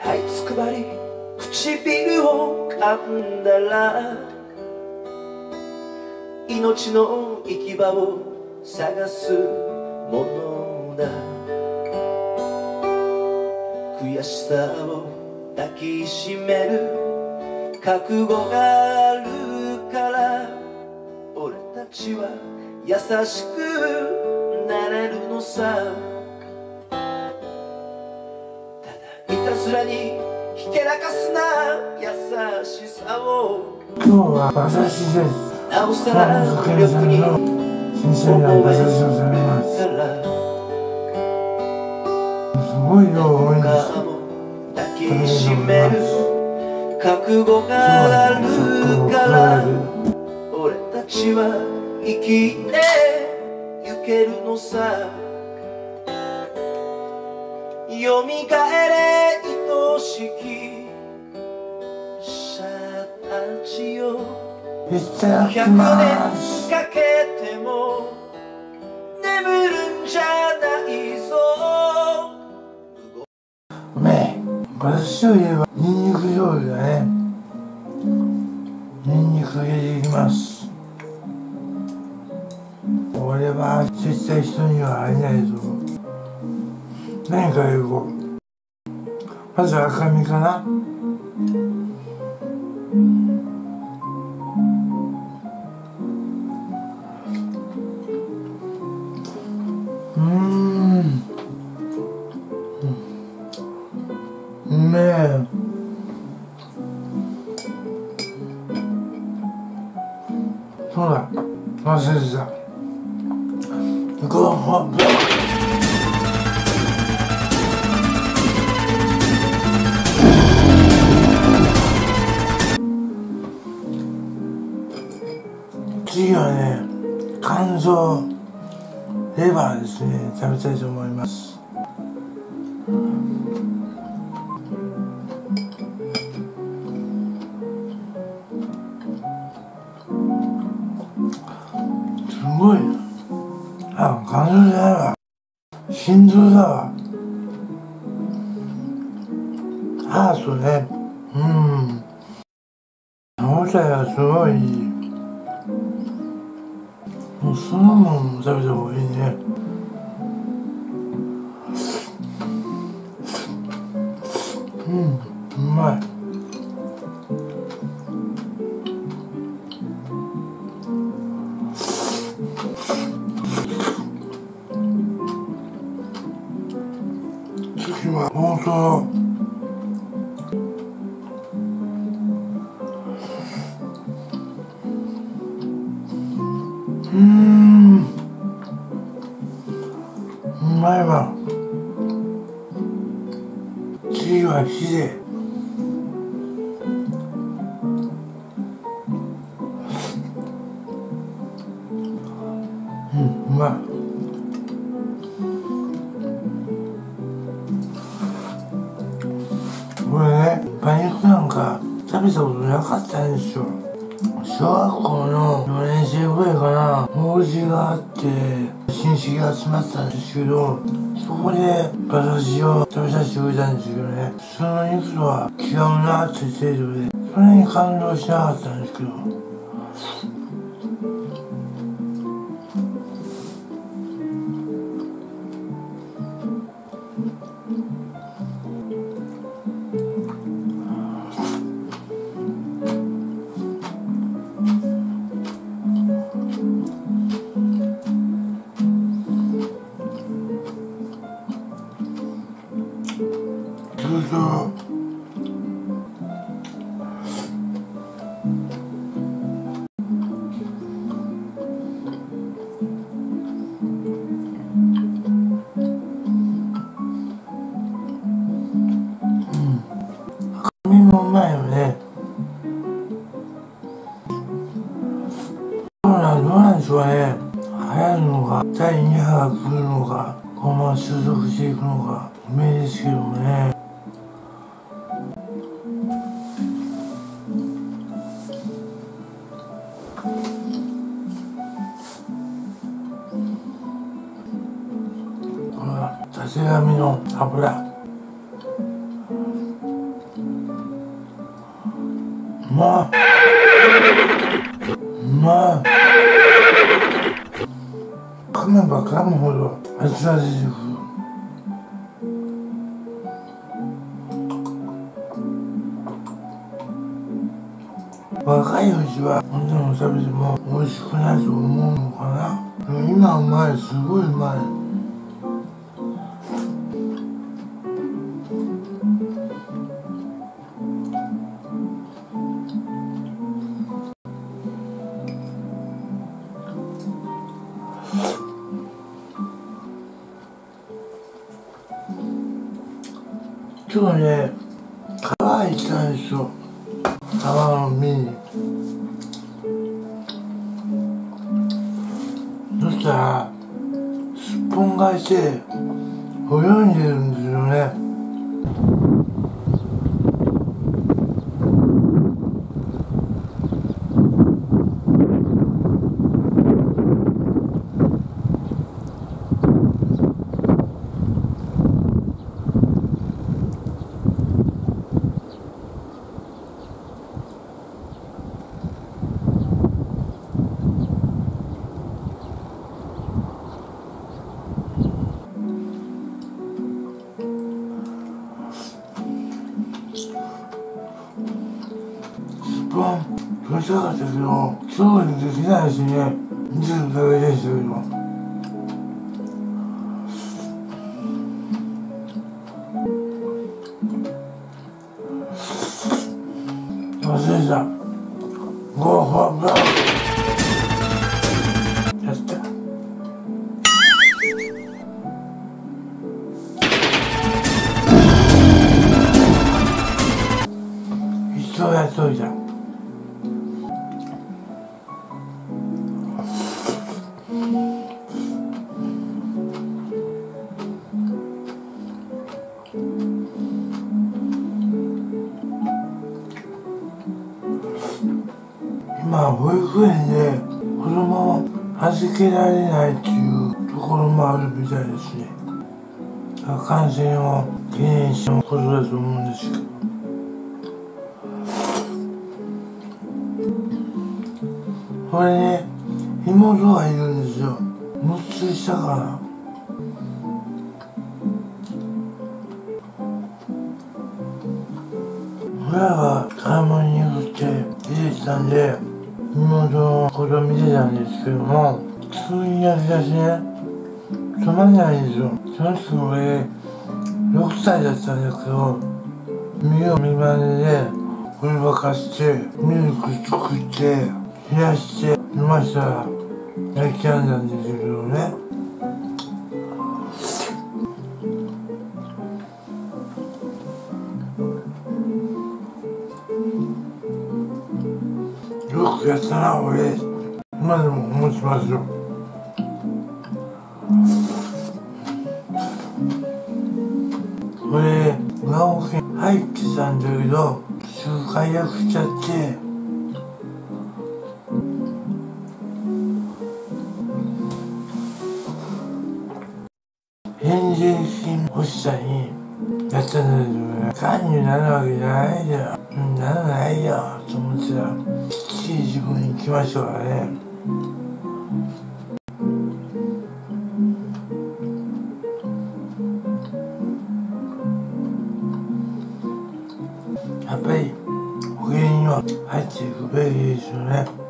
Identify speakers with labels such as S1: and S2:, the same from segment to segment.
S1: はいつくばり唇を噛んだら命の行き場を探すものだ。悔しさを抱きしめる覚悟があるから俺たちは優しくなれるのさ。ただいたずらにひけらかすな。優しさを。
S2: 今日は馬刺しです。
S1: なおさら
S2: 福
S1: 無力に。
S2: 山さんの新鮮な馬刺しを食べます。すごい量多いん。です
S1: 抱きしめる覚悟があるから。俺たちは生きてゆけるのさよみがえれ愛しきシャたちよ100年かけても眠るんじゃないぞ。
S2: うめえ馬刺しといえばニンニク醤油だねニンニクかけていきます。これは絶対人には会えないぞ。何からいこうまず赤身かな。次はね肝臓レバーですね。食べたいと思います。すごい。あ肝臓じゃないわ。心臓だわ。ハートね。うん。歯応えがすごいいいもうそのものも食べた方がいいね。うんうまい。次は放送うん。うまい。わ次はヒレうん。うまい。これね馬肉なん。か食べたことなかったん。ですよ小学校のがあって親戚が集まってたんですけどそこで馬刺しを食べさせてくれたんですけどね。その肉とは違うなって程度でそれに感動しなかったんですけど。早いのか第2波が来るのかこのまま収束していくのか不明ですけどもね。かむほど味が出てく若いうちはこんなの食べても美味しくないと思うのかな。でも今うまいすごいうまい。今日ね川行ったんですよ。川を見に。そしたらすっぽん返して泳いでるんですよね。そうにできないしね。見てるだけですよ今。忘れた。ゴーフ今保育園で子供を預けられないっていうところもあるみたいですね。感染を懸念してのことだと思うんですけどこれね妹がいるんですよ。6つ下かな親が買い物に行くって出てきたんで妹のこと見てたんですけども普通にやりだしね止まんないんですよ。その人俺6歳だったんですけど身を見まねでこれ沸かしてミルク作って冷やして飲ましたら焼き上げたんですけどね。やったな俺今でも思ってますよ。俺長岡県入ってたんだけど集会役しちゃって。返税金欲しさにやったんだけどがんになるわけじゃないようんならないよと思ってた。しい自分に来ましたからね。やっぱり保険には入っていくべきですよね。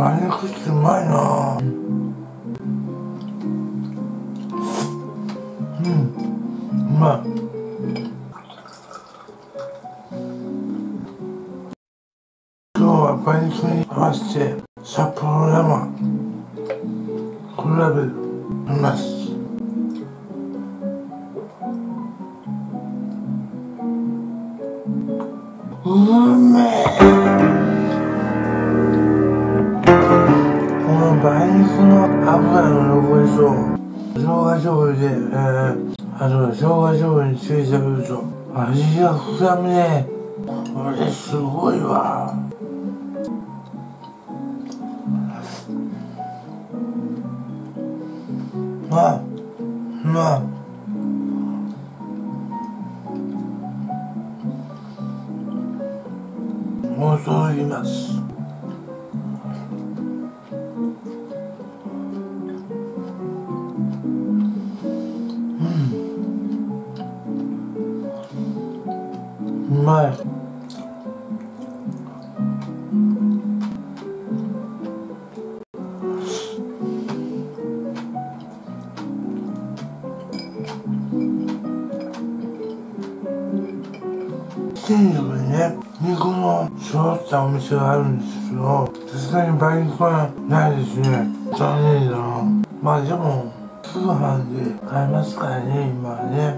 S2: マネクってうまいな。うん。うまい。この馬肉の脂の残りそう生姜醤油で、えー、あと生姜醤油につけて食べると味が膨らむねこれすごいわ。まあまあもうそう言います。まい。近所にね肉の揃ったお店があるんですけどさすがにバイクはないですね。残念だな。まあでも通販で買えますからね今はね。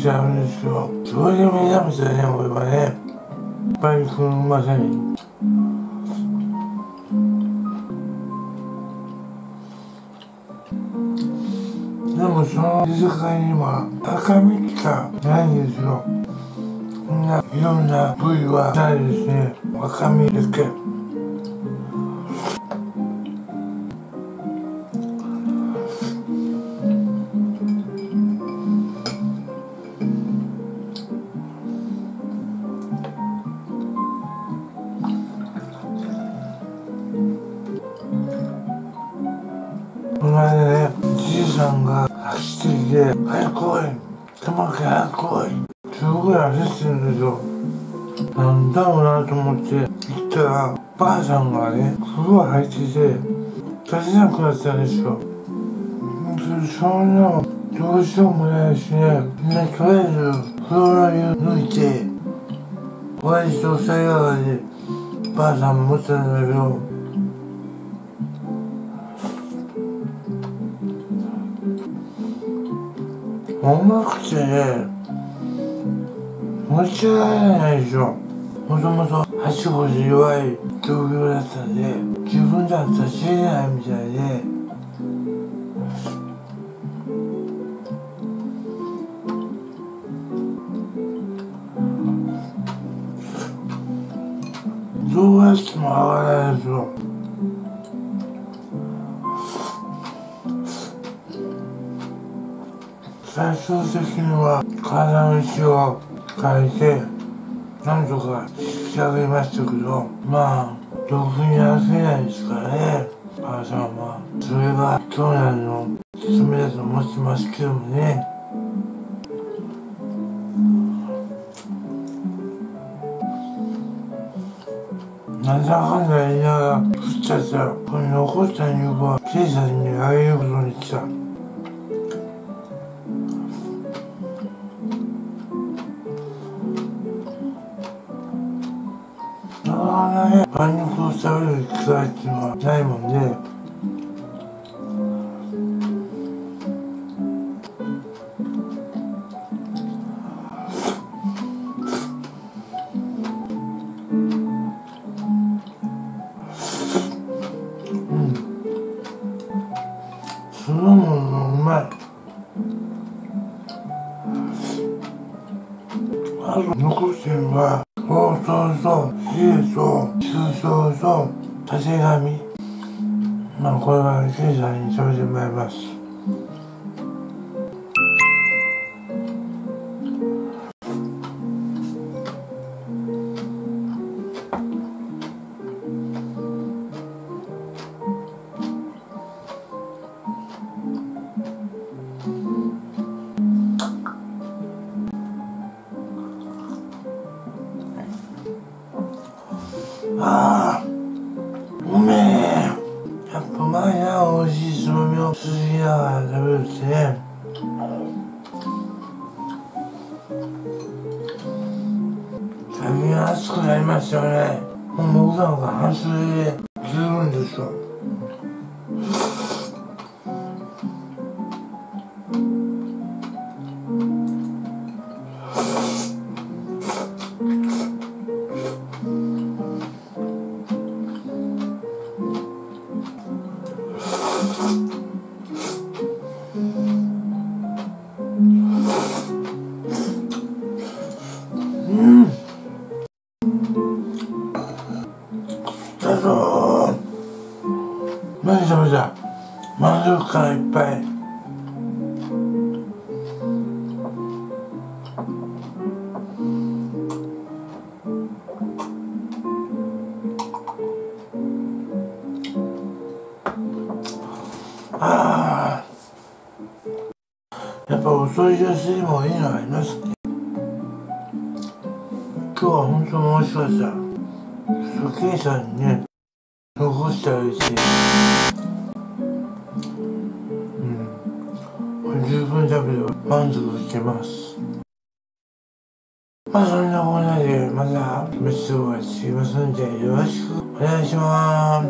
S2: 肉出してる店あるんですけどそれで目覚めたね俺はね。梅肉のうまさにでもその居酒屋には赤身しかないんですよ。こんないろんな部位はないですね。赤身だけ。さんが走ってきて「早く来い。玉木早く来い」すごい焦ってるんですよなんだろうなと思って行ったらばあさんがね風呂入ってて立てなくなったんですよ。そんなのどうしようもないしね。ねとりあえず風呂の湯抜いて親父と二人がかりでばあさん持ってたんだけど重くてね持ち上がれないでしょ。もともと足腰弱い状況だったんで自分だったら知れないみたいで。どうやっても上がらないですよ。最終的には体の位置を変えてなんとか引き上げましたけどまあろくに歩けないですからね母さんはそれが長男の務めだと思ってますけどもねなんだかんだ言いながら、ふっちゃったこれ残った肉は警察にあげることにした。馬肉を食べる機会っていうのはないもんね。うん。そのものうまい。あと残してるのは手紙まあこれは経済に食べてもらいます。もう僕やっぱお掃除やすいもいいのありますね今日は本当に美味しかった初見さんにね残してあげてうん。十分食べて満足してます。まあそんなこんなでまた別荘がすいませんでよろしくお願いします。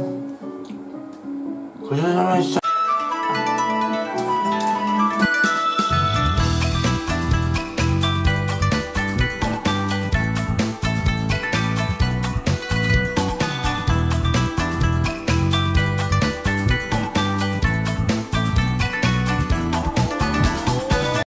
S2: ごちそうさまでした。